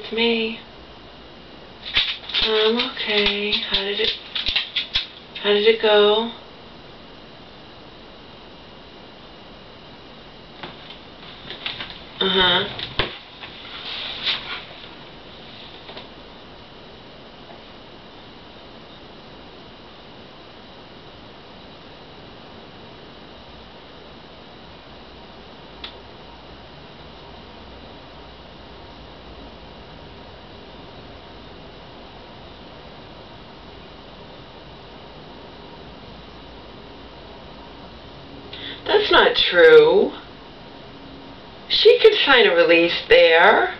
it's me. Um, okay. How did it, how did it go? Uh-huh. That's not true. She could sign a release there.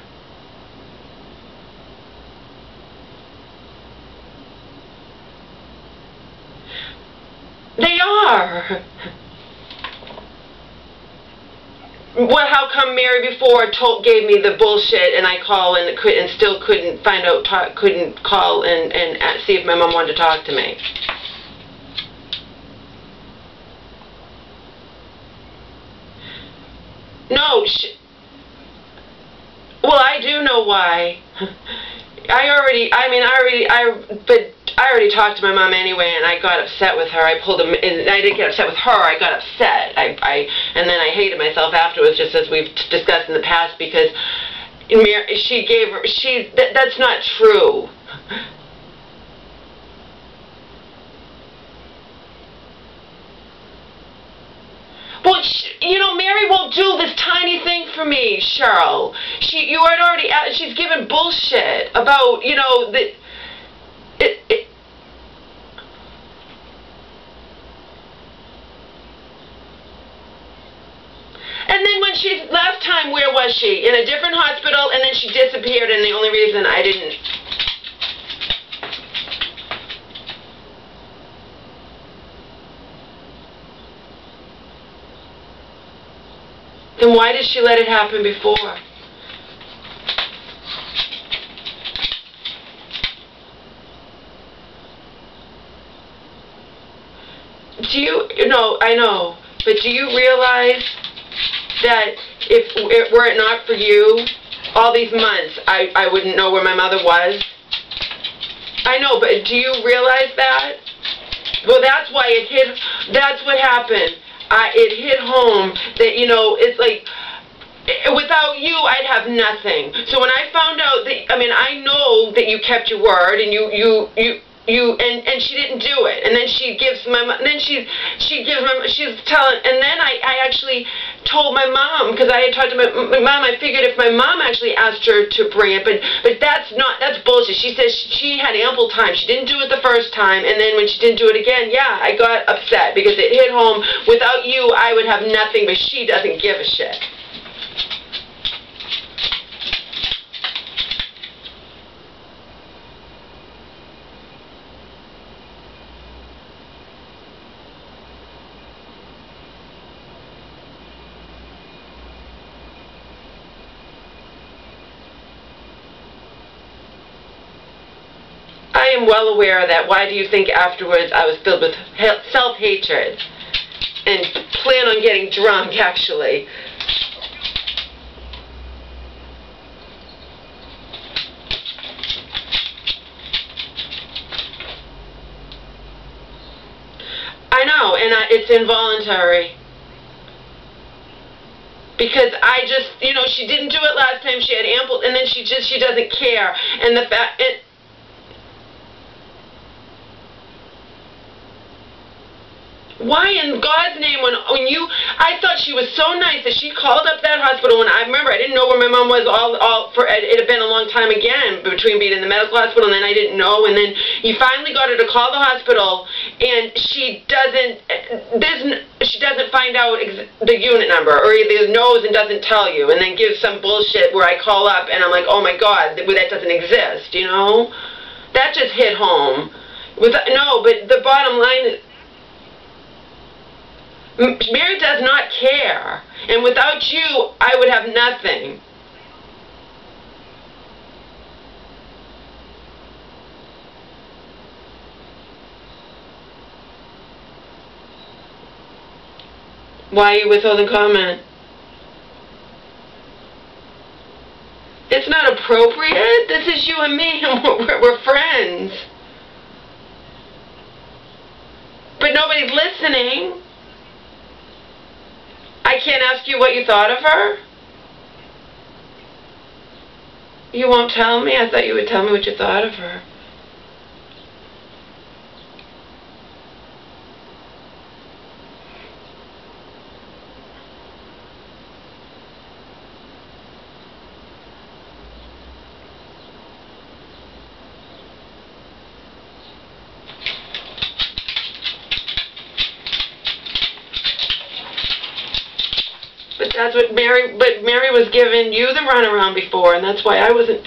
They are. Well, how come Mary before told gave me the bullshit and I call and could and still couldn't find out talk, couldn't call and and uh, see if my mom wanted to talk to me? Oh, no, well, I do know why. I already, I mean, I already, I, but I already talked to my mom anyway, and I got upset with her. I pulled and I didn't get upset with her. I got upset. I, I, and then I hated myself afterwards, just as we've discussed in the past, because she gave her, she, that, that's not true. Well, you know, Mary this tiny thing for me, Cheryl. She, you had already, uh, she's given bullshit about, you know, that, it, it, And then when she last time, where was she? In a different hospital, and then she disappeared, and the only reason I didn't Then why did she let it happen before? Do you, you know, I know, but do you realize that if it were it not for you, all these months, I, I wouldn't know where my mother was? I know, but do you realize that? Well, that's why it hit, that's what happened. I, it hit home that, you know, it's like, eh, without you, I'd have nothing. So when I found out that, I mean, I know that you kept your word and you, you, you, you and and she didn't do it and then she gives my then she she gives my she's telling and then I I actually told my mom because I had talked to my, my mom I figured if my mom actually asked her to bring it but but that's not that's bullshit. She says she had ample time. She didn't do it the first time and then when she didn't do it again yeah I got upset because it hit home. Without you I would have nothing but she doesn't give a shit I well aware that. Why do you think afterwards I was filled with self-hatred and plan on getting drunk, actually? I know, and I, it's involuntary. Because I just, you know, she didn't do it last time. She had ample, and then she just, she doesn't care. And the fact, it, Why in God's name when when you I thought she was so nice that she called up that hospital and I remember I didn't know where my mom was all all for it had been a long time again between being in the medical hospital and then I didn't know and then he finally got her to call the hospital and she doesn't there's she doesn't find out the unit number or either knows and doesn't tell you and then gives some bullshit where I call up and I'm like oh my god that, that doesn't exist you know? That just hit home. With no but the bottom line is Mary does not care. And without you, I would have nothing. Why are you withholding comment? It's not appropriate? This is you and me, and we're, we're friends. But nobody's listening. I can't ask you what you thought of her? You won't tell me? I thought you would tell me what you thought of her. That's what Mary, but Mary was giving you the runaround before, and that's why I wasn't.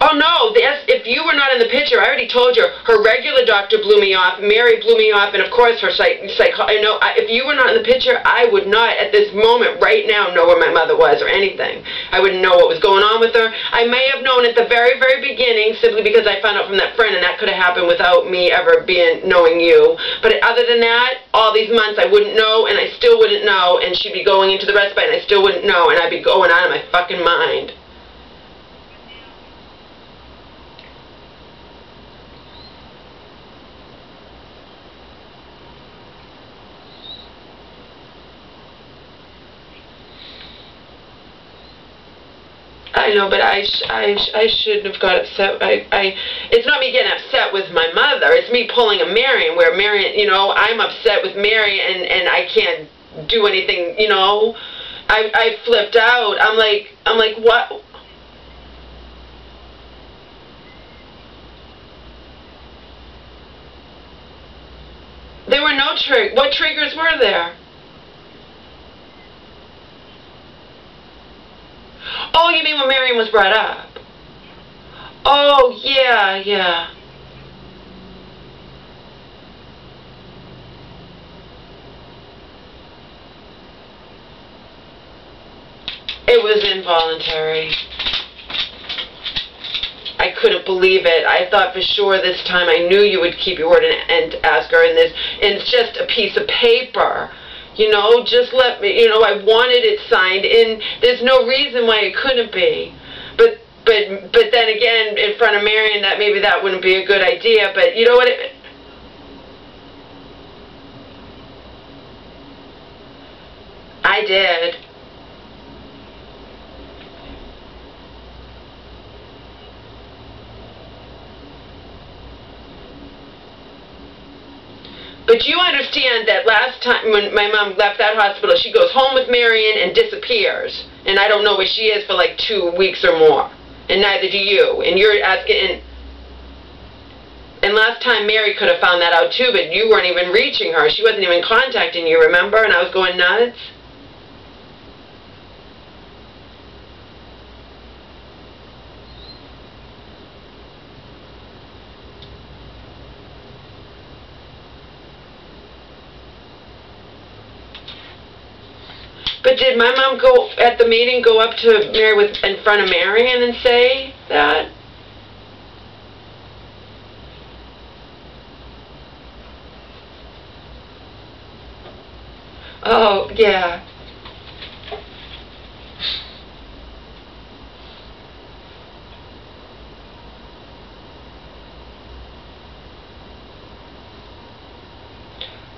Oh no, that's, if you were not in the picture, I already told you, her regular doctor blew me off, Mary blew me off, and of course her psych, psych you know, I, if you were not in the picture, I would not at this moment, right now, know where my mother was or anything. I wouldn't know what was going on with her. I may have known at the very, very beginning simply because I found out from that friend, and that could have happened without me ever being, knowing you. But other than that, all these months I wouldn't know, and I still wouldn't know, and she'd be going into the respite, and I still wouldn't know, and I'd be going out of my fucking mind. Know, but I, sh- I, sh- I shouldn't have got upset. I, I, it's not me getting upset with my mother. It's me pulling a Marion, where Marion, you know, I'm upset with Mary, and and I can't do anything. You know, I, I flipped out. I'm like, I'm like, what? There were no trig. What triggers were there? Oh, you mean when Marion was brought up? Oh, yeah, yeah. It was involuntary. I couldn't believe it. I thought for sure this time I knew you would keep your word and, and ask her, and this, and it's just a piece of paper. You know, just let me, you know, I wanted it signed, and there's no reason why it couldn't be. But, but, but then again, in front of Marion, that maybe that wouldn't be a good idea, but you know what? It, I did. But you understand that last time when my mom left that hospital, she goes home with Marion and disappears. And I don't know where she is for like two weeks or more. And neither do you. And you're asking. And, and last time Mary could have found that out too, but you weren't even reaching her. She wasn't even contacting you, remember? And I was going nuts. But did my mom go at the meeting go up to Mary with in front of Marion and say that? Oh, yeah.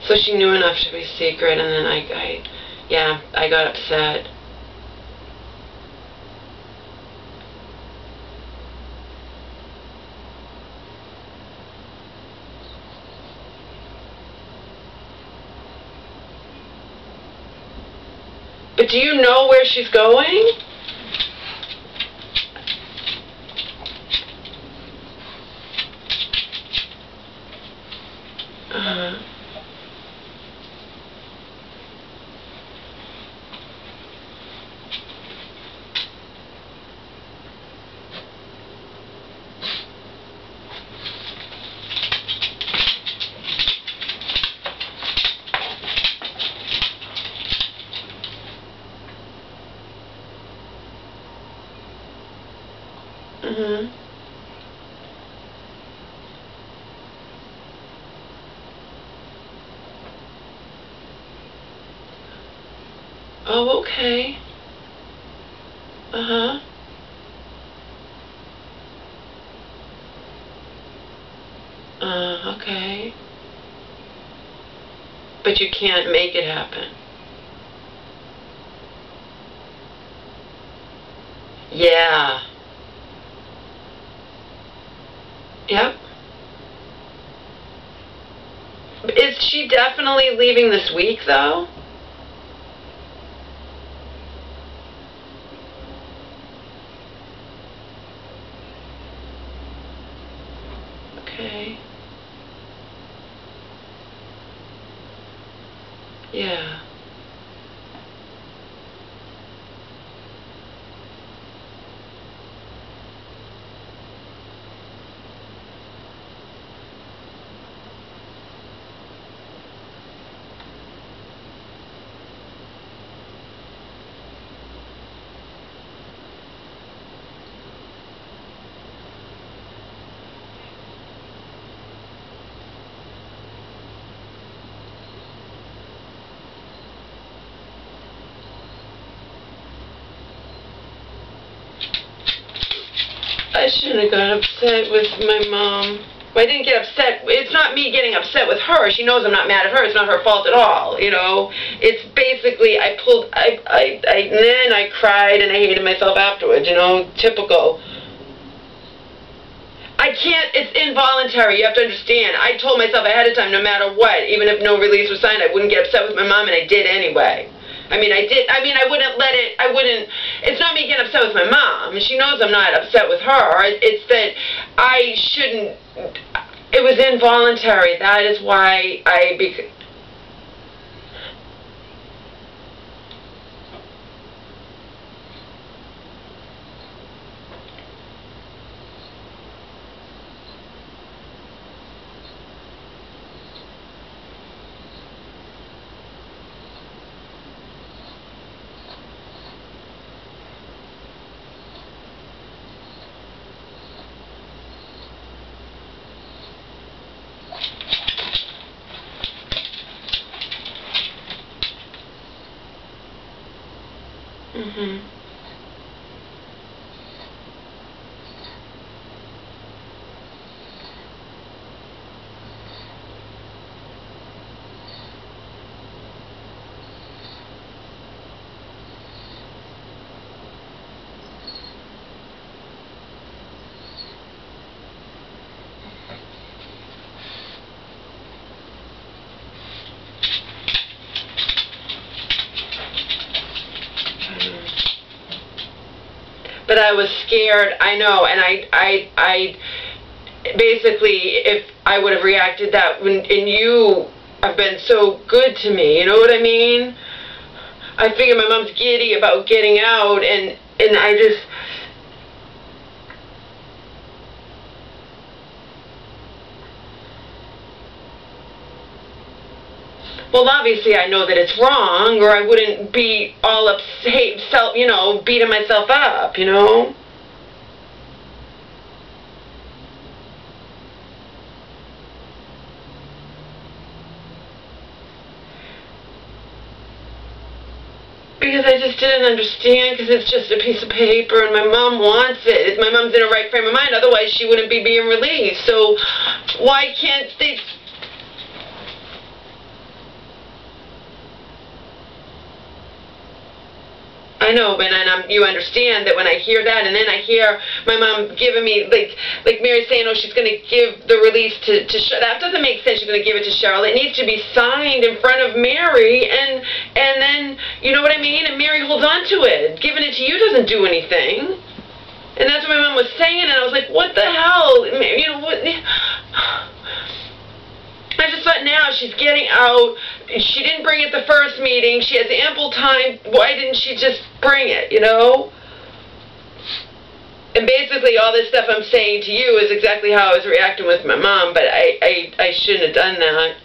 So she knew enough to be secret, and then I, I yeah, I got upset. But do you know where she's going? But you can't make it happen. Yeah. Yep. Is she definitely leaving this week, though? Okay. Yeah. I got upset with my mom. I didn't get upset. It's not me getting upset with her. She knows I'm not mad at her. It's not her fault at all. You know, it's basically I pulled. I I I and then I cried and I hated myself afterwards. You know, typical. I can't. It's involuntary. You have to understand. I told myself ahead of time, no matter what, even if no release was signed, I wouldn't get upset with my mom, and I did anyway. I mean, I did. I mean, I wouldn't let it. I wouldn't. It's not me getting upset with my mom. She knows I'm not upset with her. It's that I shouldn't. It was involuntary. That is why I. but I was scared. I know, and I, I, I, basically, if I would have reacted that when, and you have been so good to me, you know what I mean? I figure my mom's giddy about getting out, and and I just. Well, obviously, I know that it's wrong, or I wouldn't be all upset, self, you know, beating myself up, you know. Because I just didn't understand, because it's just a piece of paper, and my mom wants it. My mom's in a right frame of mind, otherwise she wouldn't be being released. So, why can't they... I know, but and um, you understand that when I hear that, and then I hear my mom giving me like like Mary saying, "Oh, she's going to give the release to to Sh-. that doesn't make sense. She's going to give it to Cheryl. It needs to be signed in front of Mary, and and then you know what I mean. And Mary holds on to it. Giving it to you doesn't do anything. And that's what my mom was saying, and I was like, "What the hell? You know what?" I just thought now she's getting out. She didn't bring it the first meeting. She has ample time. Why didn't she just bring it, you know? And basically all this stuff I'm saying to you is exactly how I was reacting with my mom, but I, I, I shouldn't have done that.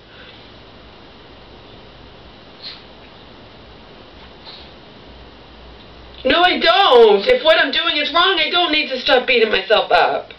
No, I don't. If what I'm doing is wrong, I don't need to stop beating myself up.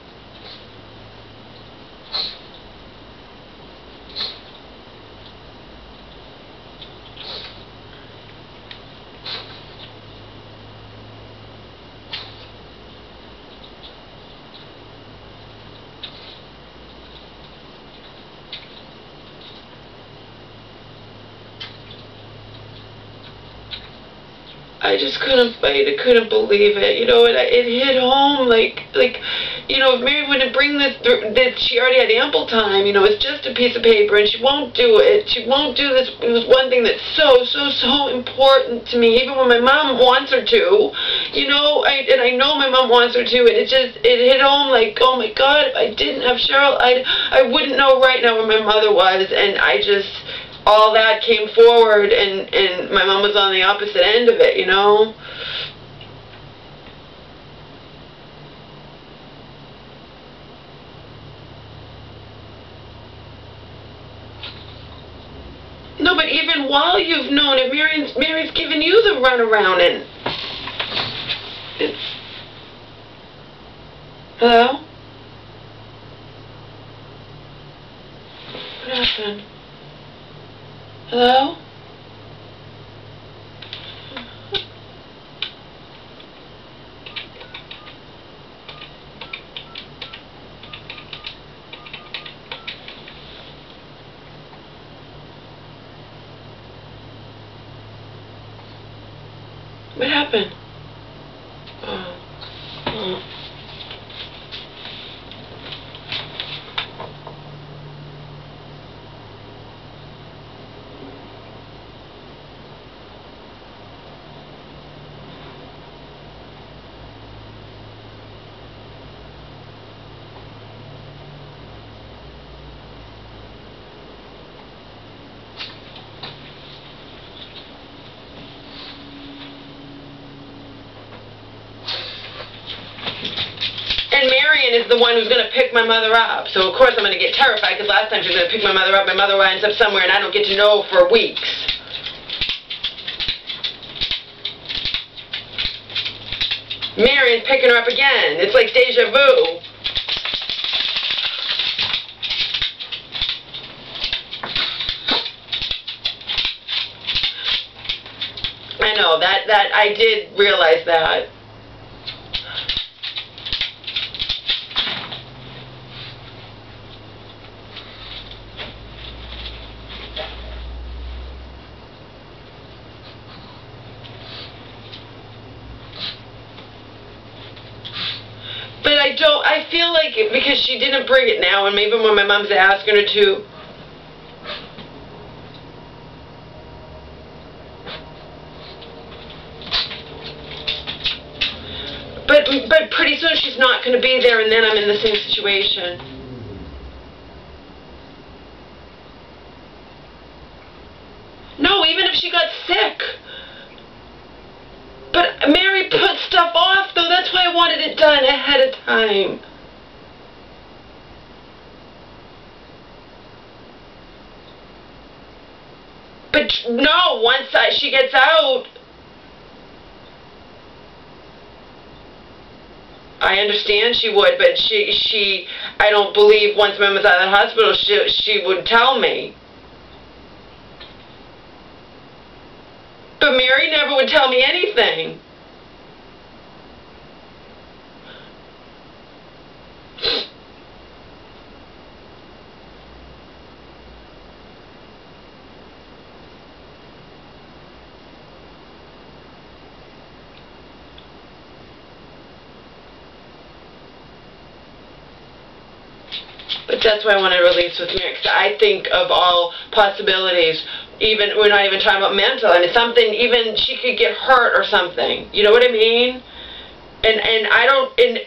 I just couldn't fight. I couldn't believe it. You know, it, it hit home like, like, you know, if Mary wouldn't bring this through, that she already had ample time. You know, it's just a piece of paper, and she won't do it. She won't do this. It was one thing that's so, so, so important to me, even when my mom wants her to. You know, I and I know my mom wants her to, and it just it hit home like, oh my God, if I didn't have Cheryl, I I wouldn't know right now where my mother was, and I just all that came forward and and my mom was on the opposite end of it you know No, but even while you've known it, Mary's, Mary's given you the runaround and... Hello? What happened? Hello? What happened? Oh. And Marion is the one who's going to pick my mother up. So, of course, I'm going to get terrified because last time she was going to pick my mother up, my mother winds up somewhere and I don't get to know for weeks. Marion's picking her up again. It's like deja vu. I know that that I did realize that. But I don't, I feel like it, because she didn't bring it now, and maybe when my mom's asking her to, but, but pretty soon she's not going to be there, and then I'm in the same situation. No, even if she got sick. But Mary put stuff off, though. That's why I wanted it done ahead of time. No, once she gets out, I understand she would, but she, she, I don't believe once Mom was out of the hospital, she, she would tell me. But Mary never would tell me anything. That's why I want to release with Mary, 'cause I think of all possibilities. Even we're not even talking about mental. I mean, something even she could get hurt or something. You know what I mean? And and I don't. And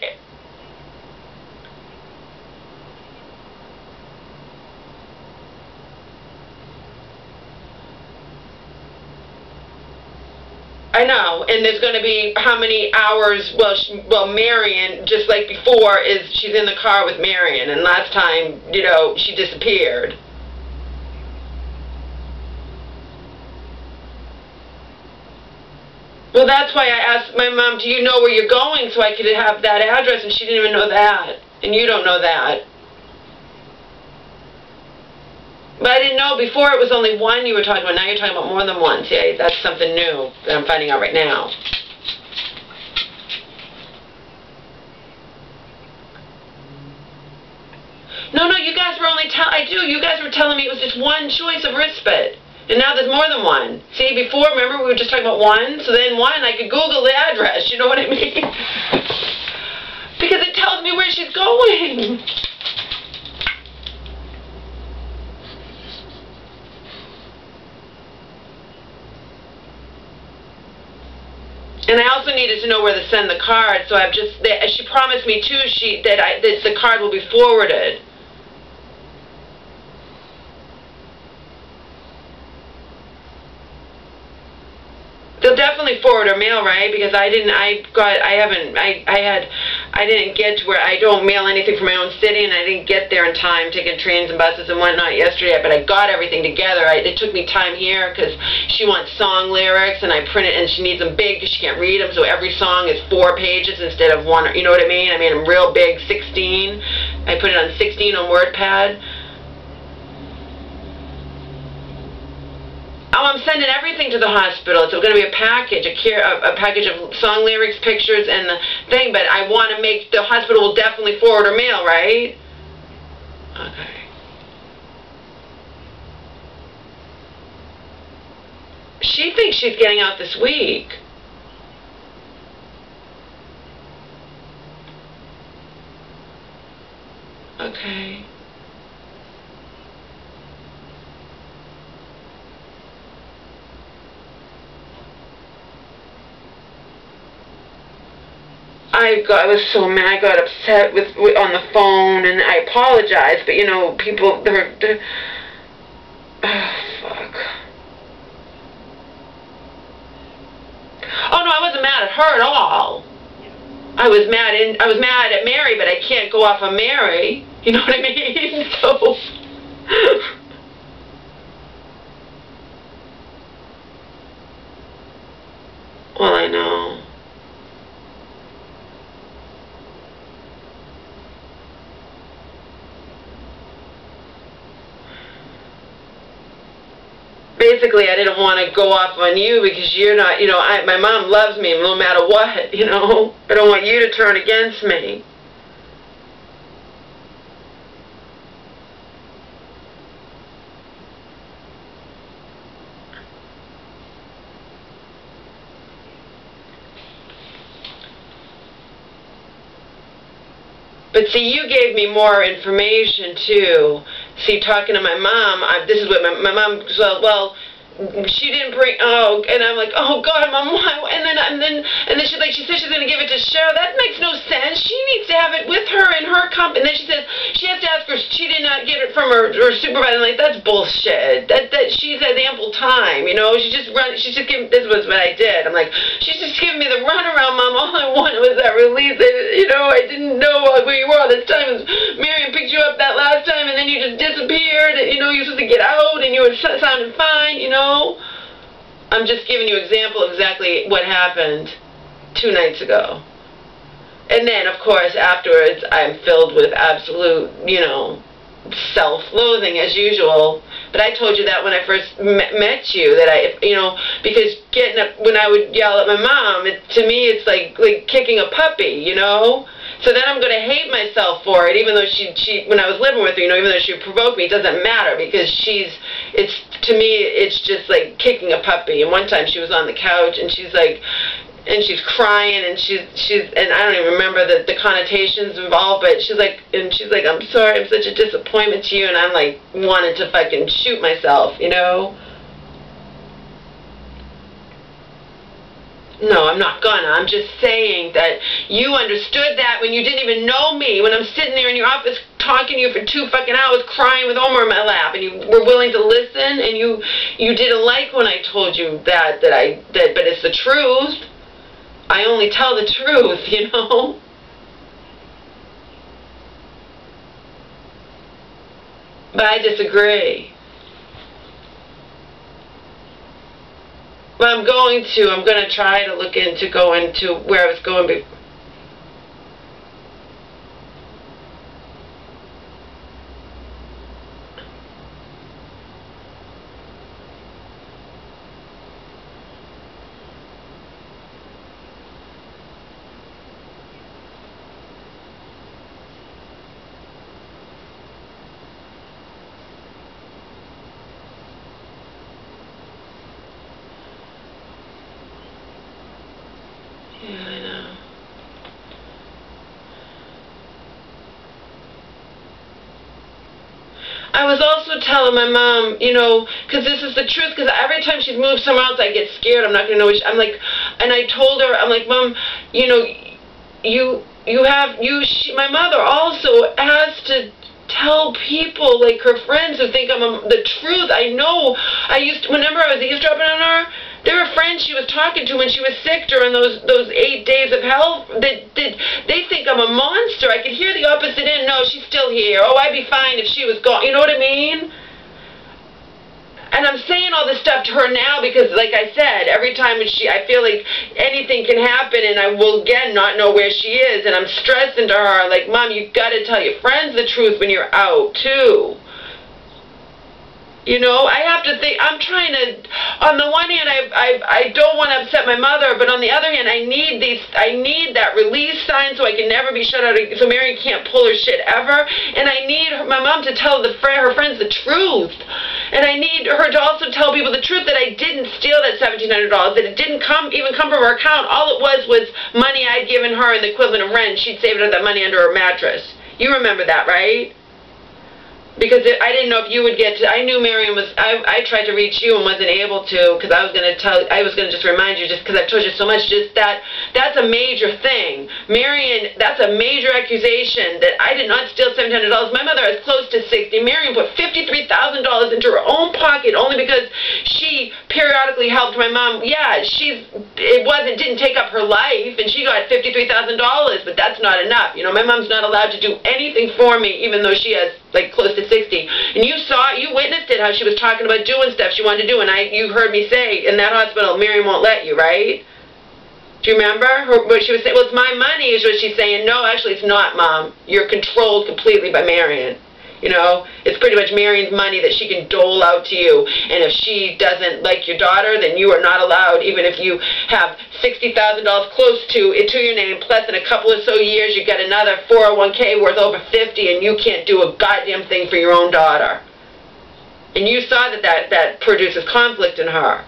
I know, and there's going to be how many hours? Well, she, well, Marion, just like before, is she's in the car with Marion, and last time, you know, she disappeared. Well, that's why I asked my mom, do you know where you're going so I could have that address, and she didn't even know that. And you don't know that. But I didn't know before it was only one you were talking about. Now you're talking about more than one. See, that's something new that I'm finding out right now. No, no, you guys were only tell. I do. You guys were telling me it was just one choice of respite. And now there's more than one. See, before, remember, we were just talking about one? So then one, I could Google the address, you know what I mean? because it tells me where she's going. And I also needed to know where to send the card, so I've just, she promised me too, she, that I, that the card will be forwarded. They'll definitely forward or mail, right? Because I didn't, I got, I haven't, I, I had, I didn't get to where I don't mail anything from my own city, and I didn't get there in time, taking trains and buses and whatnot yesterday. But I got everything together. I, it took me time here because she wants song lyrics, and I print it, and she needs them big because she can't read them. So every song is four pages instead of one. You know what I mean? I made them real big, 16. I put it on 16 on WordPad. Oh, I'm sending everything to the hospital. It's going to be a package, a, care, a, a package of song lyrics, pictures, and the thing. But I want to make the hospital will definitely forward or mail, right? Okay. She thinks she's getting out this week. Okay. I got, I was so mad. I got upset with, with on the phone, and I apologized. But you know, people, they're, they're oh fuck. Oh no, I wasn't mad at her at all. I was mad in, I was mad at Mary, but I can't go off of Mary. You know what I mean? So. well, I know. Basically I didn't want to go off on you because you're not, you know, I, my mom loves me no matter what, you know. I don't want you to turn against me. But see, you gave me more information too see, talking to my mom, I, this is what my, my mom, so, well, she didn't bring oh and I'm like oh god mom why and then and then and then she's like she said she's gonna give it to Cheryl. That makes no sense. She needs to have it with her in her company and then she says she has to ask her she did not get it from her, her supervisor. I'm like that's bullshit. That that she's had ample time you know? She just run she's just giving this was what I did. I'm like she's just giving me the runaround mom. All I wanted was that release and, you know I didn't know where you were this time. Marion picked you up that last time and then you just disappeared and you know you were supposed to get out and you were sounding fine you know I'm just giving you an example of exactly what happened two nights ago. And then, of course, afterwards, I'm filled with absolute, you know, self-loathing as usual. But I told you that when I first met you, that I, you know, because getting up, when I would yell at my mom, it, to me it's like, like kicking a puppy, you know? So then I'm going to hate myself for it, even though she, she, when I was living with her, you know, even though she provoked me, it doesn't matter because she's, it's, to me, it's just like kicking a puppy. And one time she was on the couch and she's like, and she's crying and she's she's and I don't even remember the the connotations involved, but she's like and she's like I'm sorry, I'm such a disappointment to you, and I'm like wanting to fucking shoot myself, you know. No, I'm not gonna. I'm just saying that you understood that when you didn't even know me. When I'm sitting there in your office talking to you for two fucking hours, crying with Omar in my lap, and you were willing to listen, and you you didn't like when I told you that that I that, but it's the truth. I only tell the truth, you know. But I disagree. But I'm going to. I'm going to try to look into going to where I was going before. Yeah, I know. I was also telling my mom, you know, because this is the truth. Because every time she's moved somewhere else, I get scared. I'm not gonna know. Which, I'm like, and I told her, I'm like, mom, you know, you you have you. She, my mother also has to tell people like her friends who think I'm a, the truth. I know. I used to, whenever I was eavesdropping on her, there were friends she was talking to when she was sick during those those eight days of hell. That that they think I'm a monster. I could hear the opposite end. No, she's still here. Oh, I'd be fine if she was gone. You know what I mean? And I'm saying all this stuff to her now because, like I said, every time she, I feel like anything can happen, and I will again not know where she is, and I'm stressing to her, like, Mom, you got to tell your friends the truth when you're out too. You know, I have to think. I'm trying to. On the one hand, I I I don't want to upset my mother, but on the other hand, I need these. I need that release sign so I can never be shut out. Of, so Mary can't pull her shit ever. And I need her, my mom to tell the her friends the truth. And I need her to also tell people the truth that I didn't steal that seventeen hundred dollars. That it didn't come even come from her account. All it was was money I'd given her in the equivalent of rent. She'd saved up that money under her mattress. You remember that, right? Because it, I didn't know if you would get to. I knew Marion was. I I tried to reach you and wasn't able to because I was going to tell. I was going to just remind you just because I've told you so much. Just that that's a major thing. Marion, that's a major accusation that I did not steal seven hundred dollars. My mother is close to sixty. Marion put fifty three thousand dollars into her own pocket only because she periodically helped my mom. Yeah, she's. It wasn't didn't take up her life and she got fifty three thousand dollars, but that's not enough. You know, my mom's not allowed to do anything for me even though she has like close to 60. And you saw, you witnessed it, how she was talking about doing stuff she wanted to do. And I, you heard me say, in that hospital, Marion won't let you, right? Do you remember her, what she was saying? Well, it's my money, is what she's saying. No, actually, it's not, Mom. You're controlled completely by Marion. You know, it's pretty much Marion's money that she can dole out to you. And if she doesn't like your daughter, then you are not allowed, even if you have $60,000 close to it to your name, plus in a couple of so years you get another 401k worth over 50 and you can't do a goddamn thing for your own daughter. And you saw that that, that produces conflict in her.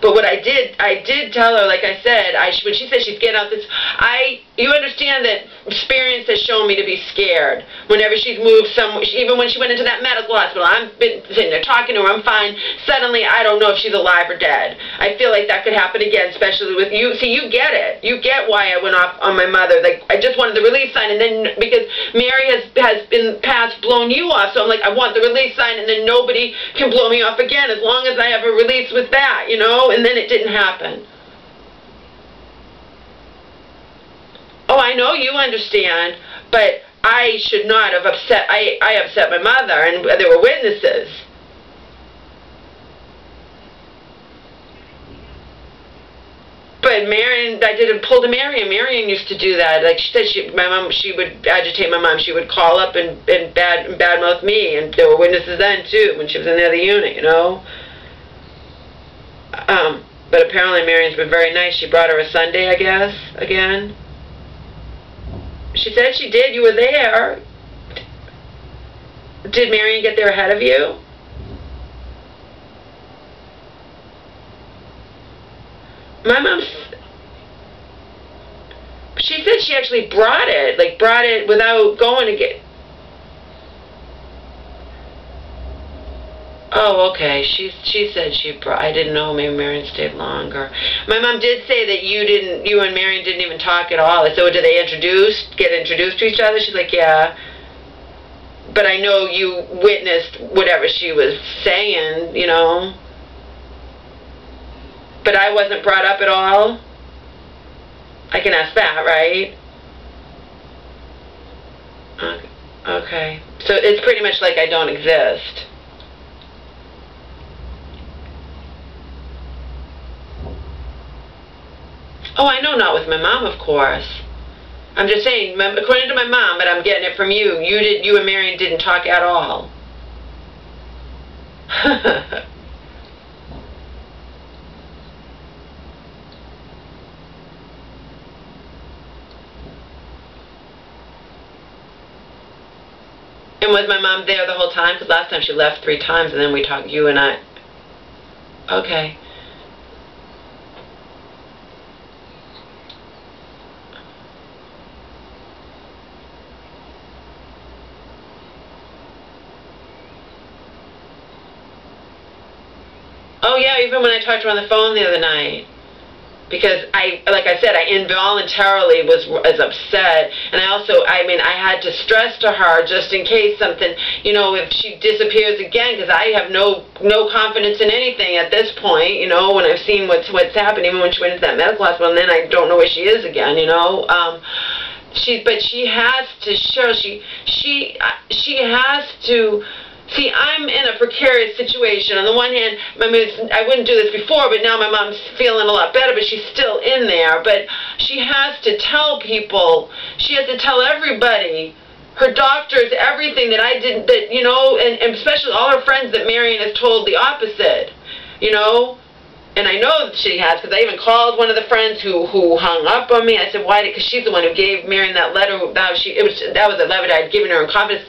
But what I did, I did tell her, like I said, I, when she said she's getting out this, I, you understand that experience has shown me to be scared. Whenever she's moved some, even when she went into that medical hospital, I'm been sitting there talking to her, I'm fine. Suddenly, I don't know if she's alive or dead. I feel like that could happen again, especially with you. See, you get it. You get why I went off on my mother. Like, I just wanted the release sign, and then, because Mary has, has in the past blown you off, so I'm like, I want the release sign, and then nobody can blow me off again as long as I have a release with that, you know? and then it didn't happen. Oh, I know you understand, but I should not have upset, I, I upset my mother, and there were witnesses. But Marion, I did a pull to Marion. Marion used to do that. Like she said, she, my mom, she would agitate my mom. She would call up and and bad and badmouth me, and there were witnesses then too when she was in the other unit. You know. Um, but apparently Marion's been very nice. She brought her a Sunday, I guess, again. She said she did. You were there. Did Marion get there ahead of you? My mom's... She said she actually brought it, like brought it without going to get... Oh, okay. She she said she brought. I didn't know. Maybe Marion stayed longer. My mom did say that you didn't. You and Marion didn't even talk at all. Well, did they introduce get introduced to each other? She's like, yeah. But I know you witnessed whatever she was saying. You know. But I wasn't brought up at all. I can ask that, right? Okay. So it's pretty much like I don't exist. Oh, I know, not with my mom, of course. I'm just saying, according to my mom, but I'm getting it from you. You did, you and Marion didn't talk at all. and was my mom there the whole time? Because last time she left three times, and then we talked, you and I. Okay. Even when I talked to her on the phone the other night. Because I, like I said, I involuntarily was as upset, and I also, I mean, I had to stress to her just in case something, you know, if she disappears again, because I have no no confidence in anything at this point, you know, when I've seen what's what's happened, even when she went into that medical hospital, and then I don't know where she is again, you know. Um, she, but she has to show she she uh, she has to See, I'm in a precarious situation. On the one hand, I mean, I wouldn't do this before, but now my mom's feeling a lot better, but she's still in there. But she has to tell people, she has to tell everybody, her doctors, everything that I didn't, that, you know, and, and especially all her friends that Marion has told the opposite, you know. And I know that she has because I even called one of the friends who who hung up on me. I said, "Why?" did, Because she's the one who gave Marion that letter. That she. It was that was a letter I'd given her in confidence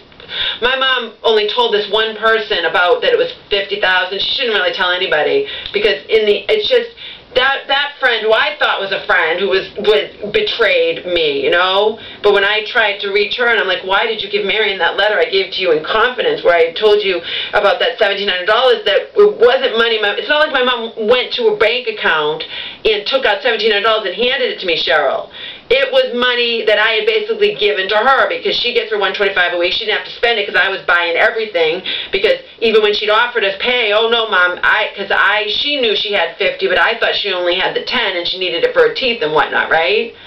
my mom only told this one person about that it was 50,000. She shouldn't really tell anybody because in the it's just that that friend who I thought was a friend who was was betrayed me, you know. But when I tried to reach her, and I'm like, why did you give Marion that letter I gave to you in confidence, where I told you about that seventeen hundred dollars that it wasn't money. It's not like my mom went to a bank account and took out seventeen hundred dollars and handed it to me, Cheryl. It was money that I had basically given to her because she gets her 125 a week. She didn't have to spend it because I was buying everything. Because even when she'd offered us pay, oh no, mom, I because I she knew she had 50, but I thought she only had the 10 and she needed it for her teeth and whatnot, right?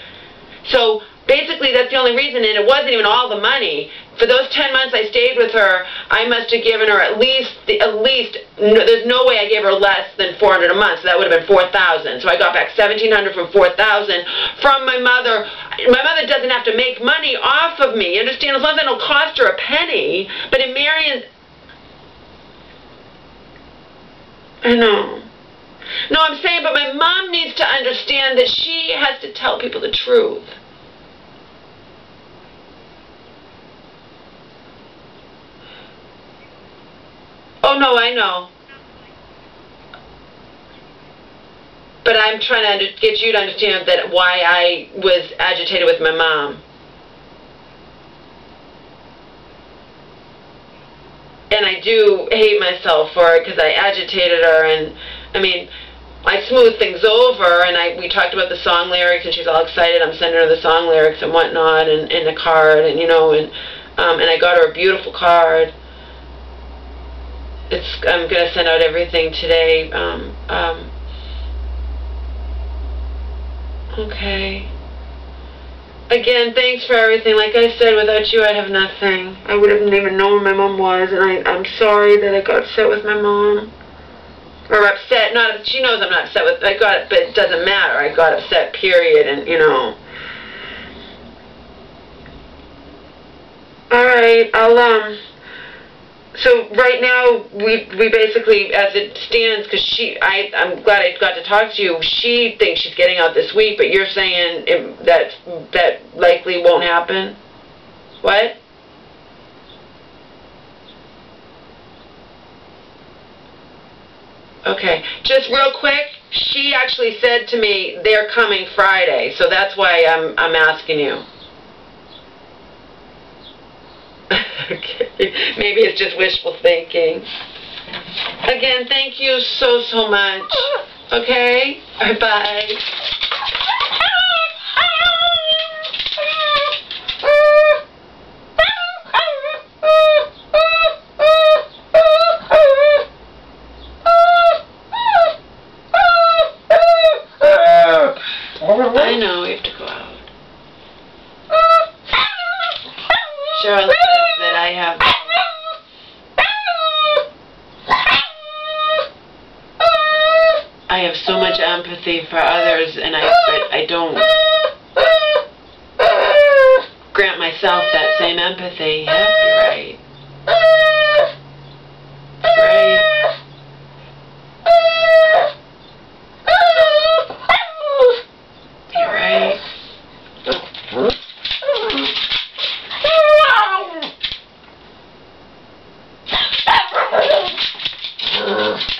So basically that's the only reason, and it wasn't even all the money. For those 10 months I stayed with her, I must have given her at least, at least, no, there's no way I gave her less than 400 a month, so that would have been 4,000. So I got back 1,700 from 4,000 from my mother. My mother doesn't have to make money off of me, you understand? As long as I don't cost her a penny. But in Marion's... I know. No, I'm saying, but my mom needs to understand that she has to tell people the truth. Oh, no, I know. But I'm trying to get you to understand that why I was agitated with my mom. And I do hate myself for it because I agitated her and, I mean, I smoothed things over and I we talked about the song lyrics and she's all excited. I'm sending her the song lyrics and whatnot and, and a card and, you know, and, um, and I got her a beautiful card it's I'm to send out everything today. Um, um, okay. Again, thanks for everything. Like I said, without you, I'd have nothing. I wouldn't even know where my mom was, and I, I'm sorry that I got upset with my mom. Or upset, not, she knows I'm not upset with, I got, but it doesn't matter. I got upset, period, and, you know. Alright, I'll, um, so right now we we basically as it stands because she I I'm glad I got to talk to you. She thinks she's getting out this week, but you're saying it, that that likely won't happen. What? Okay, just real quick. She actually said to me they're coming Friday, so that's why I'm I'm asking you. Okay. Maybe it's just wishful thinking. Again, thank you so, so much. Okay? Bye-bye. I know, we have to go out. Charlotte. I have I have have so much empathy for others, and I I don't grant myself that same empathy. Yep, You're right.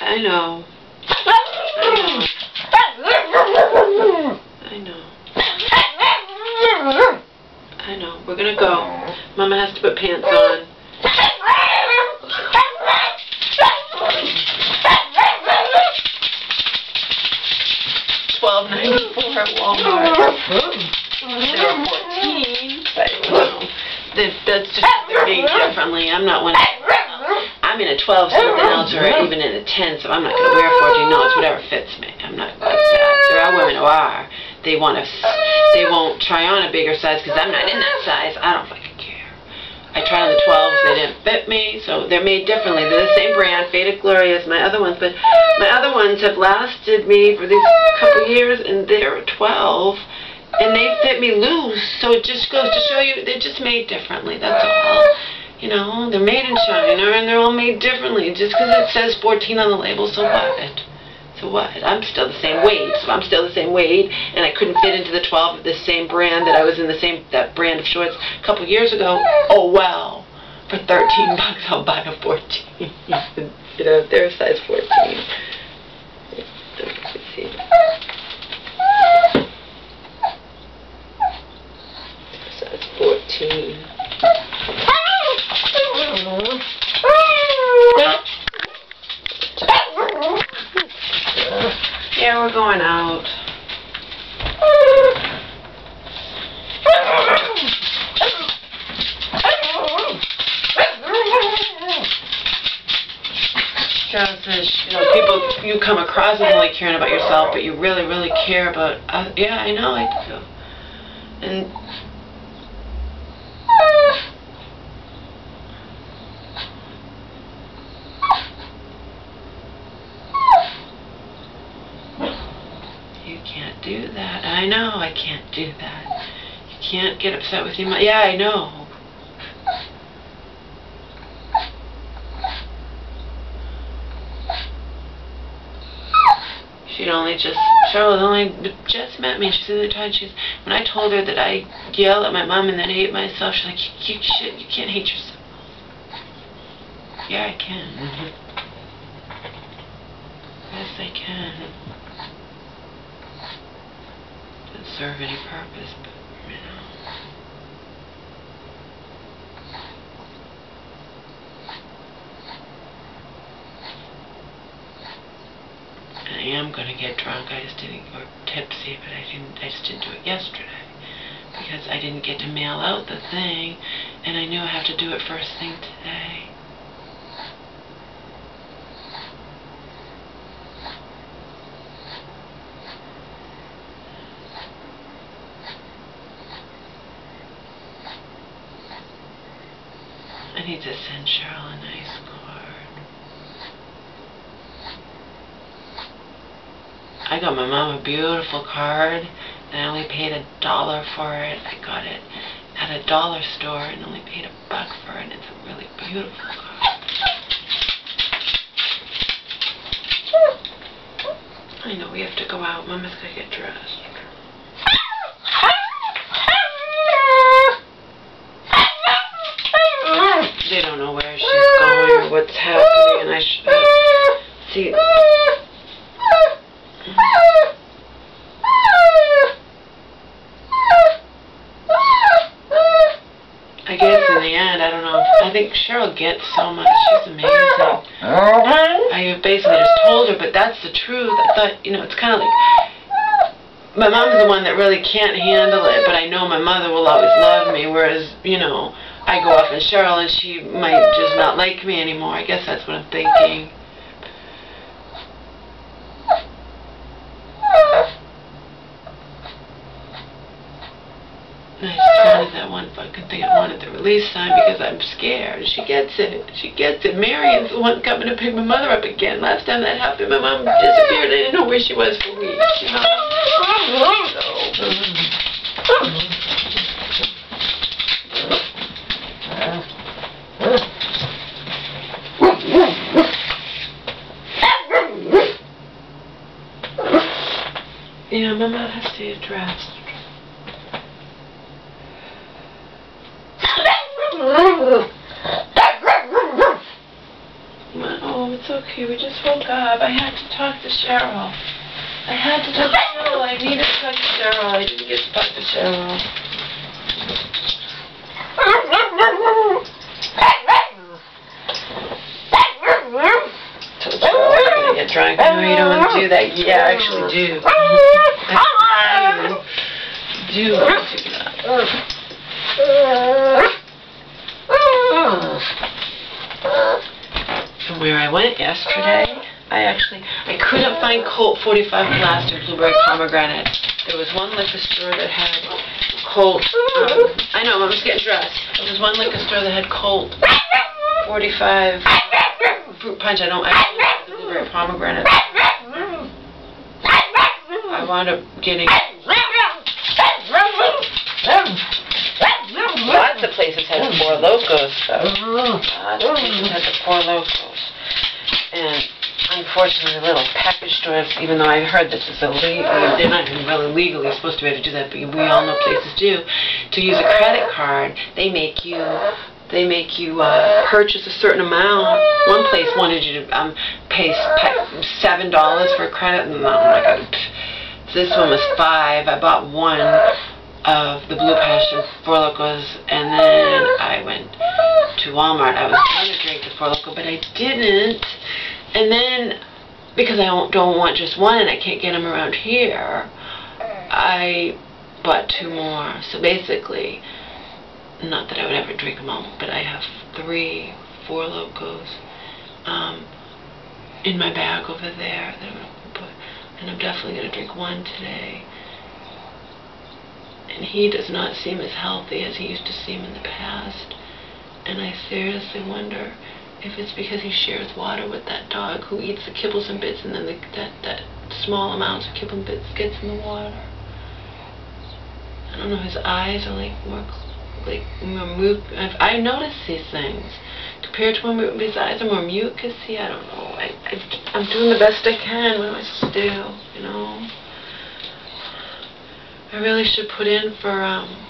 I know. I know. I know. We're gonna go. Mama has to put pants on. Twelve ninety four at Walmart. They were fourteen, that's just they're differently. I'm not one. I'm in a 12 something else or even in a 10, so I'm not to wear 14. No, it's whatever fits me. I'm not like that. There are women who are. They want to, they won't try on a bigger size because I'm not in that size. I don't fucking care. I tried on the 12s, they didn't fit me, so they're made differently. They're the same brand, Faded Glory as my other ones, but my other ones have lasted me for these couple years, and they're 12, and they fit me loose, so it just goes to show you they're just made differently, that's all. You know, they're made in China, and they're all made differently. Just because it says 14 on the label, so what? So what? I'm still the same weight, so I'm still the same weight, and I couldn't fit into the 12 of the same brand that I was in the same, that brand of shorts a couple years ago. Oh well. For 13 bucks, I'll buy a 14. you know, they're a size 14. Let's see. Size 14. Uh-huh. Yeah, we're going out. Says, you know, people, you come across as only caring about yourself, but you really, really care about, uh, yeah, I know, I do. And You can't do that. I know I can't do that. You can't get upset with your mom. Yeah, I know. She'd only just, had only just met me. She's the time she's, when I told her that I yell at my mom and then hate myself, she's like, you, you, shit, you can't hate yourself. Yeah, I can. Mm-hmm. Yes, I can serve any purpose, but you know. I am gonna get drunk. I just didn't, or tipsy, but I didn't. I just didn't do it yesterday because I didn't get to mail out the thing, and I knew I have to do it first thing today. I need to send Cheryl a nice card. I got my mom a beautiful card, and I only paid a dollar for it. I got it at a dollar store and only paid a buck for it. It's a really beautiful card. I know we have to go out. Mama's gonna get dressed. They don't know where she's going or what's happening, and I should see. I guess in the end, I don't know. I think Cheryl gets so much. She's amazing. I basically just told her, but that's the truth. I thought, you know, it's kind of like my mom's the one that really can't handle it, but I know my mother will always love me. Whereas, you know, I go off and Cheryl, and she might just not like me anymore. I guess that's what I'm thinking. I wanted the release sign because I'm scared. She gets it. She gets it. Marion's the one coming to pick my mother up again. Last time that happened, my mom disappeared. I didn't know where she was for weeks. You know? Yeah, Mama has to get dressed. Oh, it's okay. We just woke up. I had to talk to Cheryl. I had to talk to Cheryl. I needed to talk to Cheryl. I didn't get to talk to Cheryl. So Cheryl, I'm get drunk. Know you don't want to do that. Yeah, I actually do. I do do oh that. From where I went yesterday, I actually, I couldn't find Colt 45 plastic blueberry pomegranate. There was one liquor store that had Colt, um, I know, I was getting dressed. There was one liquor store that had Colt 45 fruit punch. I don't, don't like the blueberry pomegranate. I wound up getting lots of places had Four Lokos though. Lots of places had the Four Lokos. And unfortunately, the little package stores, even though I heard this is illegal, they're not even really legally supposed to be able to do that, but we all know places do. To use a credit card, they make you they make you uh, purchase a certain amount. One place wanted you to um, pay seven dollars for a credit, and I'm like, this one was five. I bought one of the Blue Passion Four Lokos, and then I went to Walmart. I was going to drink the Four Loko, but I didn't. And then, because I don't want just one and I can't get them around here, I bought two more. So basically, not that I would ever drink them all, but I have three Four Lokos um, in my bag over there that I'm going to put, and I'm definitely going to drink one today. And he does not seem as healthy as he used to seem in the past. And I seriously wonder if it's because he shares water with that dog who eats the kibbles and bits and then the, that, that small amounts of kibble and bits gets in the water. I don't know, his eyes are like more, like more muc. I've, I noticed these things. Compared to when his eyes are more mucusy, I don't know. I, I, I'm doing the best I can. What am I supposed to do, you know? I really should put in for, um,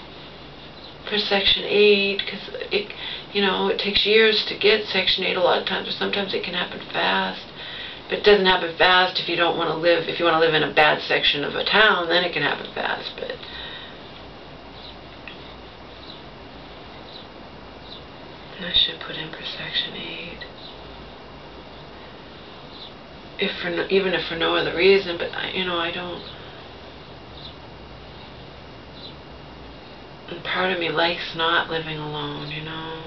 for Section 8, because it, you know, it takes years to get Section 8 a lot of times, or sometimes it can happen fast. But it doesn't happen fast if you don't want to live, if you want to live in a bad section of a town, then it can happen fast, but... I should put in for Section 8. If for no, even if for no other reason, but I, you know, I don't... And part of me likes not living alone, you know.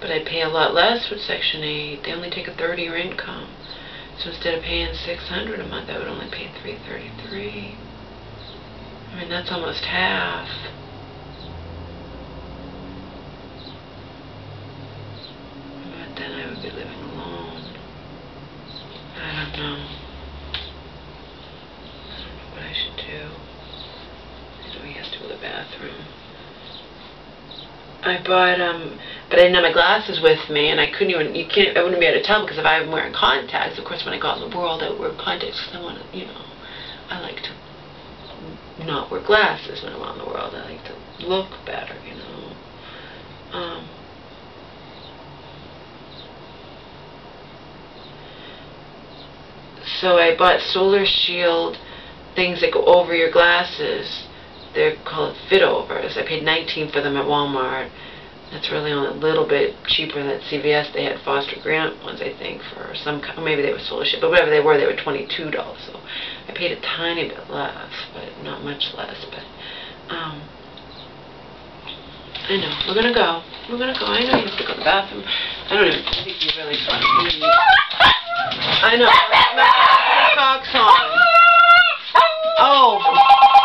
But I pay a lot less with Section 8. They only take a third of your income. So instead of paying 600 a month, I would only pay 333. I mean, that's almost half. But then I would be living alone. I don't know. I don't know what I should do. So he has to go to the bathroom. I bought, um, but I didn't have my glasses with me, and I couldn't even, you can't, I wouldn't be able to tell because if I'm wearing contacts, of course when I go in the world I wear contacts because I want to, you know, I like to not wear glasses when I'm out in the world. I like to look better, you know. Um, so I bought Solar Shield things that go over your glasses they're called fitovers. I paid 19 for them at Walmart. That's really only a little bit cheaper than at CVS. They had Foster Grant ones, I think, for some, maybe they were Solar Shield, but whatever they were, they were $22. So I paid a tiny bit less, but not much less. But um, I know we're gonna go. We're gonna go. I know you have to go to the bathroom. I don't even. I think you really fun. I know. My socks on. Oh.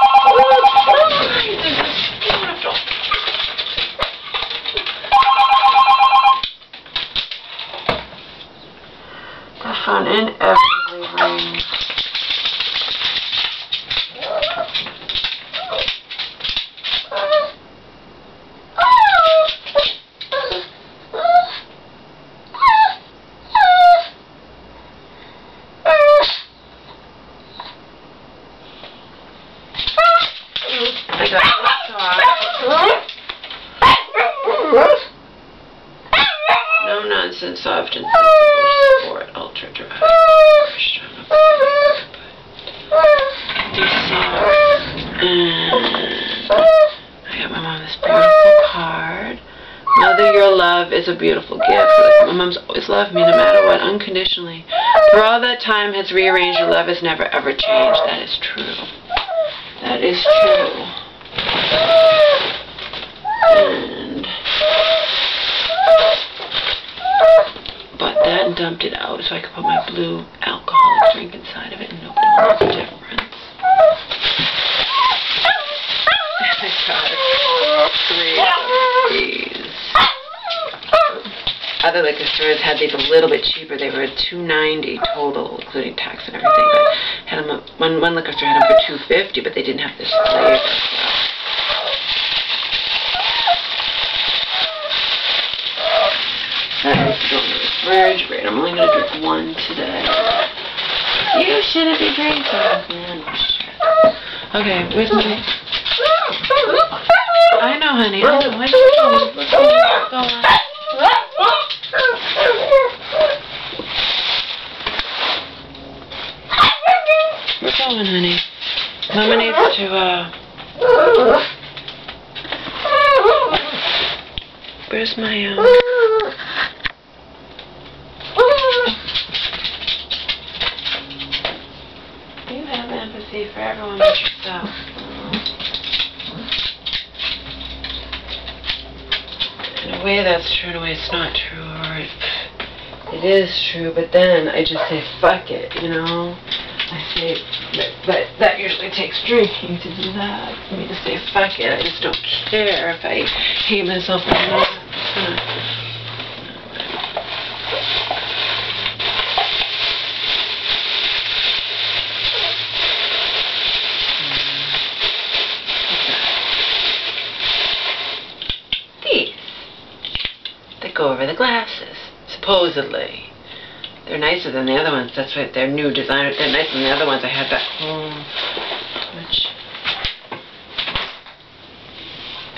That's an inevitable. Love has never ever changed. That is true. That is true. And bought that dumped it out so I could put my blue alcoholic drink inside of it and nobody will know the difference. I got three of. Other liquor stores had these a little bit cheaper. They were two ninety total, including tax and everything. But had them up, one liquor store had them for two fifty, but they didn't have this flavor. So. That is going in the refrigerator. I'm only gonna drink one today. You shouldn't be drinking. Man. Okay, where's my? I know, honey. I know. Where's my? What's going on? We're going, honey. Mama needs to, uh... Where's my, um... You have empathy for everyone but yourself. In a way that's true, in a way it's not true, or it, it is true, but then I just say, fuck it, you know? I but, that usually takes drinking to do that. For me to say, fuck it, I just don't care if I hate myself or not. They go over the glasses, supposedly. Than the other ones. That's what they're new designer. They're nicer than the other ones I had back home. Which,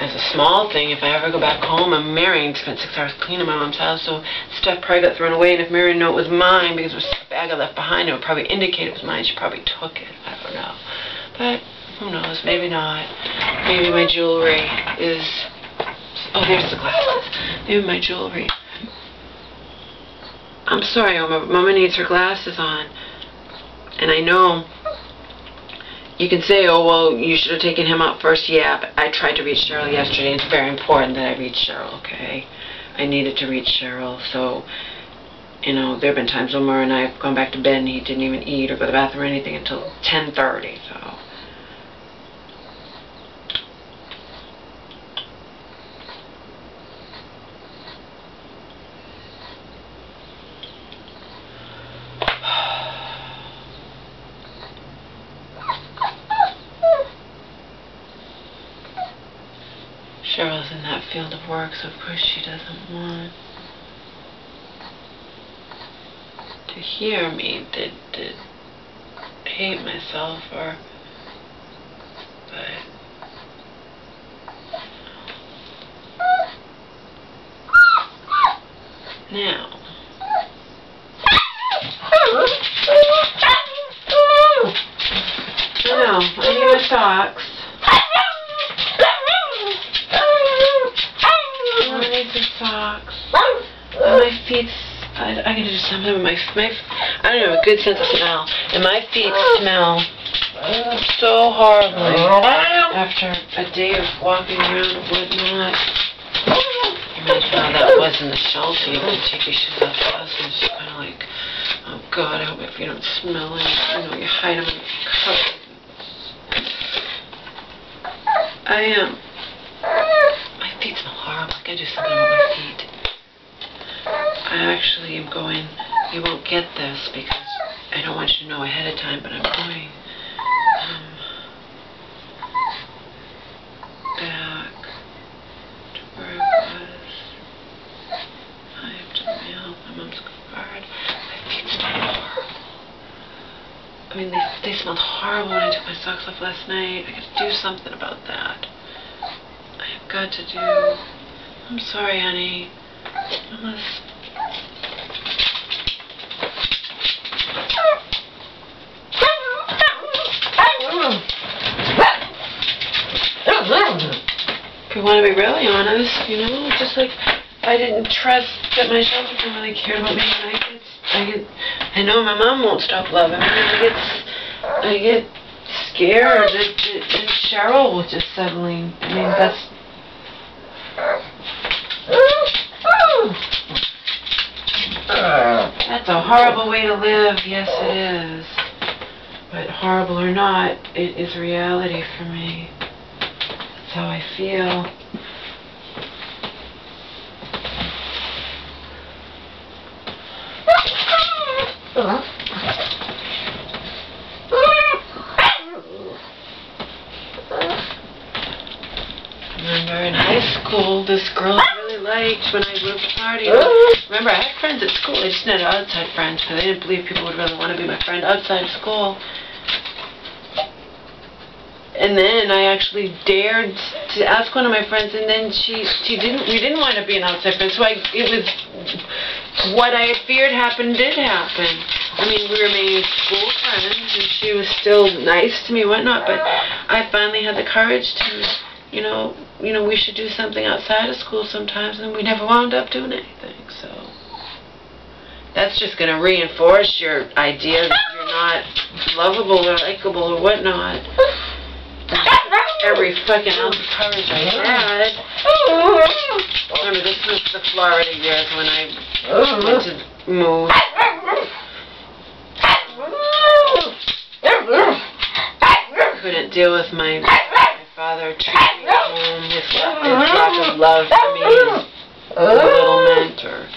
as a small thing, if I ever go back home, I'm married. Spent six hours cleaning my mom's house, so stuff probably got thrown away. And if Mary didn't it was mine because it was a bag I left behind, it would probably indicate it was mine. She probably took it. I don't know. But who knows? Maybe not. Maybe my jewelry is. Oh, there's the glasses. Maybe my jewelry. I'm sorry, Omar, Mama needs her glasses on. And I know you can say, oh, well, you should have taken him out first. Yeah, but I tried to reach Cheryl yesterday. It's very important that I reach Cheryl, okay? I needed to reach Cheryl. So, you know, there have been times when Murray and I have gone back to bed and he didn't even eat or go to the bathroom or anything until 10.30, so. Cheryl's in that field of work, so of course she doesn't want to hear me did did hate myself or but now I know, I need my socks. I need some socks. And my feet, I, I my, my, I don't have a good sense of smell. And my feet smell so horribly after a day of walking around whatnot. Imagine that was in the shelter. You could take your shoes off and just kind of like, oh God, I hope my feet don't smell it, you know, you hide them in your cup. I am. My feet smell horrible. I gotta do something with my feet. I actually am going, you won't get this because I don't want you to know ahead of time, but I'm going um, back to where I was. I have to mail my mom's card. My feet smell. I mean, they, they smelled horrible when I took my socks off last night. I gotta do something about that. I have got to do. I'm sorry, honey. Unless. If want to be really honest, you know, just like I didn't trust that my shelter really cared about me, and I get, I get, I know my mom won't stop loving me, I get, I get scared that, that, that Cheryl will just suddenly. I mean, that's. That's a horrible way to live. Yes, it is. But horrible or not, it is reality for me. How I feel. Remember in high school, this girl I really liked when I to party. Remember, I had friends at school. I just have outside friends because I didn't believe people would really want to be my friend outside of school. And then I actually dared to ask one of my friends, and then she she didn't. We didn't want to be an outside friend, so I it was what I feared happened did happen. I mean, we remained school friends, and she was still nice to me, whatnot. But I finally had the courage to, you know, you know, we should do something outside of school sometimes, and we never wound up doing anything. So that's just going to reinforce your idea that you're not lovable or likable or whatnot. Every fucking ounce of courage I had. Remember, this was the Florida years when I went to move. Couldn't deal with my, my father treating me home, his, his lack of love for me, his belittlement, or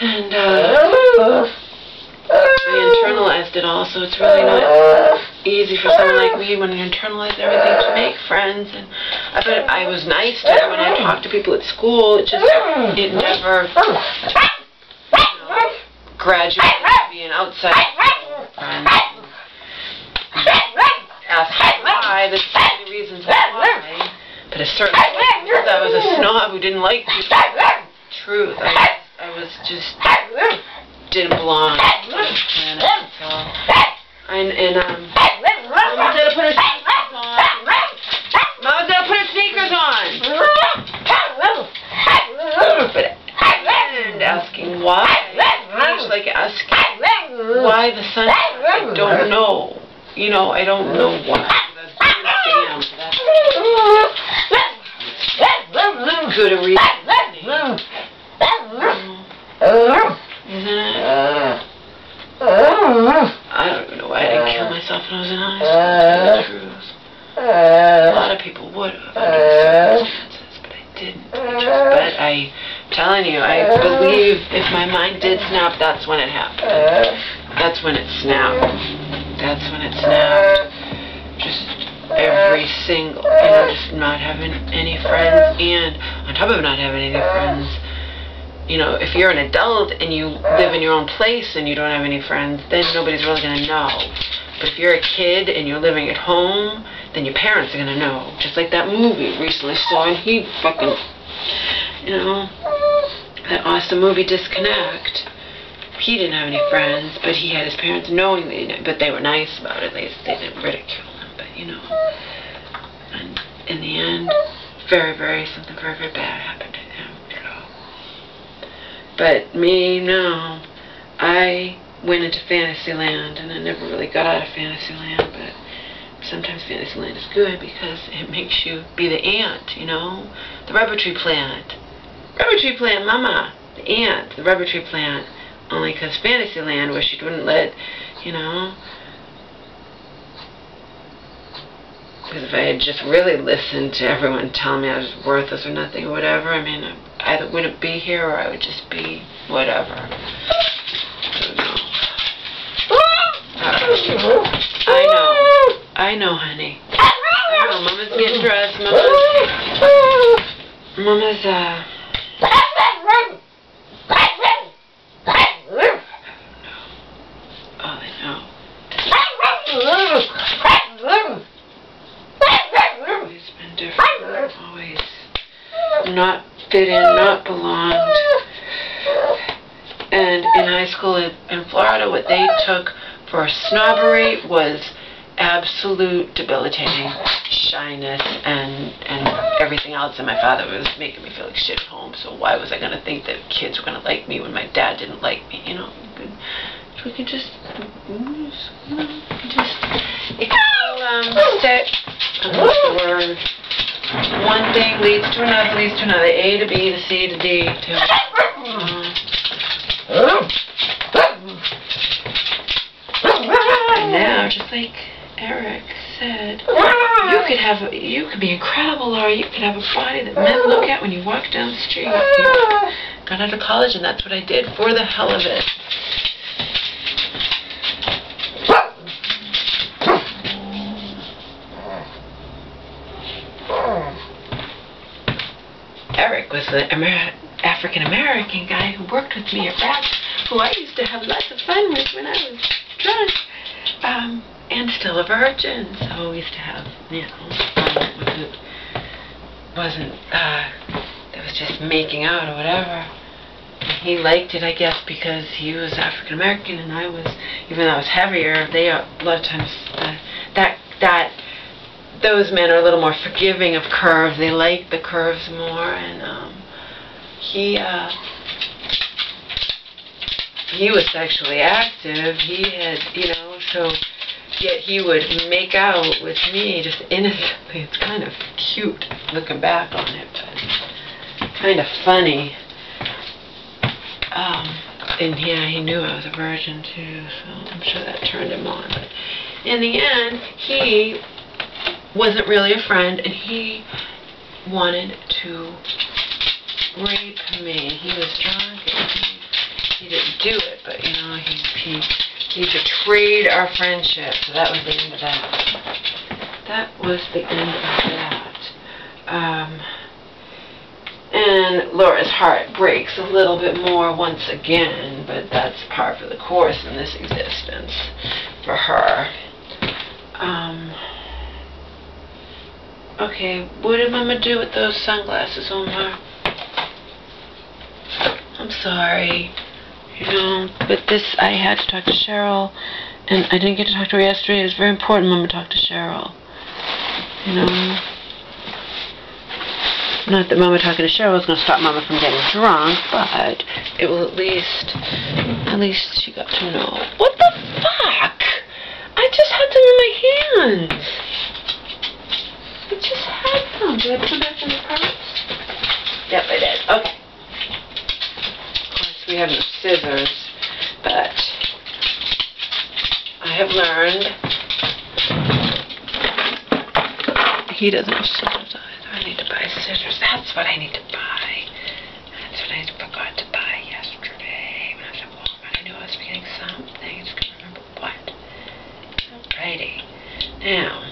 and uh, I internalized it all, so it's really not easy for someone like me when you internalize everything to make friends. And I but I was nice to when I talked to people at school. It just it never you know, graduated to be an outside friend. Ask why. There's so many reasons why. But certainly wasn't because I was a snob who didn't like people. Truth. I, I was just didn't belong on this planet. So, and, and um, Mama's gonna put her sneakers on. Mama's gonna put her sneakers on. And asking why, it's like asking why the sun. I don't know. You know, I don't know why. That's good a reason. Isn't it? I don't even know why I didn't kill uh, myself when I was in high school. to tell you the truth. A lot of people would have under uh, circumstances, but I didn't. But I, am telling you, I believe if my mind did snap, that's when it happened. That's when it snapped. That's when it snapped. Just every single, you know, just not having any friends, and on top of not having any friends, you know, if you're an adult and you live in your own place and you don't have any friends, then nobody's really going to know. But if you're a kid and you're living at home, then your parents are going to know. Just like that movie recently saw, and he fucking, you know, that awesome movie Disconnect. He didn't have any friends, but he had his parents knowing they knew, but they were nice about it. They, they didn't ridicule him, but you know. And in the end, very, very, something very, very bad happened. But me, no. I went into Fantasyland, and I never really got out of Fantasyland, but sometimes Fantasyland is good because it makes you be the ant, you know? The rubber tree plant. Rubber tree plant, mama. The ant, the rubber tree plant. Only because Fantasyland, where she wouldn't let, you know... Because if I had just really listened to everyone telling me I was worthless or nothing or whatever, I mean, I either wouldn't be here or I would just be whatever. I know. I know. Honey. I know. Mama's getting dressed. Mama's, Mama's, uh... Oh, I know. Always been different. Always not fit in, not belonged. And in high school in, Florida, what they took for snobbery was absolute debilitating shyness and and everything else. And my father was making me feel like shit at home. So why was I gonna think that kids were gonna like me when my dad didn't like me? You know, we can just, just, it can all um, stick. What's the word? One thing leads to another, leads to another. A to B to C to D to. And now, just like Eric said, you could have, a, you could be incredible, Laura. You could have a body that men look at when you walk down the street. You got out of college, and that's what I did for the hell of it. Eric was the Amer African American guy who worked with me at RAPS, who I used to have lots of fun with when I was drunk, um, and still a virgin. So we used to have, you know, fun wasn't, wasn't, uh, that was just making out or whatever. He liked it, I guess, because he was African American and I was, even though I was heavier, they are, a lot of times, uh, that, that, those men are a little more forgiving of curves. They like the curves more, and um, he uh, he was sexually active. He had, you know, so yet he would make out with me just innocently. It's kind of cute looking back on it, but kind of funny. Um, and yeah, he knew I was a virgin too, so I'm sure that turned him on. But in the end, he wasn't really a friend, and he wanted to rape me. He was drunk, and he, he didn't do it, but you know, he he he betrayed our friendship. So that was the end of that. That was the end of that. Um, and Laura's heart breaks a little bit more once again, but that's par for the course in this existence for her. Um, Okay, what did Mama do with those sunglasses, Omar? I'm sorry. You know, but this, I had to talk to Cheryl, and I didn't get to talk to her yesterday. It was very important Mama talked to Cheryl. You know? Not that Mama talking to Cheryl was going to stop Mama from getting drunk, but it will at least, at least she got to know. What the fuck? I just had them in my hands. I just had them. Did I put them back in the purse? Yep, I did. Okay. We have no scissors, but I have learned. He doesn't have scissors either. I need to buy scissors. That's what I need to buy. That's what I forgot to buy yesterday when I was at Walmart. I knew I was getting something. I just couldn't remember what. Alrighty. Now,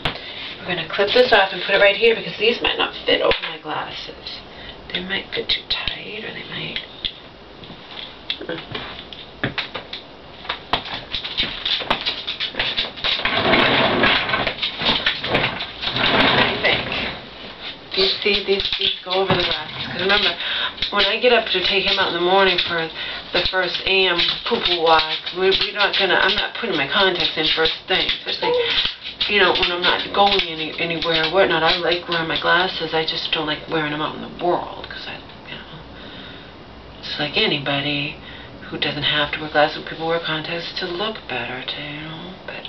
we're going to clip this off and put it right here because these might not fit over my glasses. They might fit too tight or they might... What do you think? These, see, these, these go over the glasses. Because remember, when I get up to take him out in the morning for the first AM poo-poo walk, we're, we're not going to, I'm not putting my contacts in first thing, especially you know, when I'm not going any, anywhere or whatnot, I like wearing my glasses. I just don't like wearing them out in the world because I, you know, it's like anybody who doesn't have to wear glasses. People wear contacts to look better, to, you know, but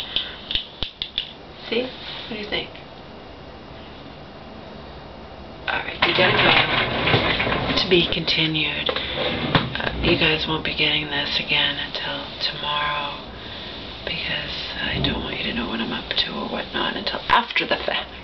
see? What do you think? Alright, we gotta go. To be continued. Uh, you guys won't be getting this again until tomorrow because I don't want you to know what I'm up to or whatnot until after the fact.